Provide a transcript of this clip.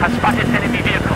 has spotted enemy vehicle.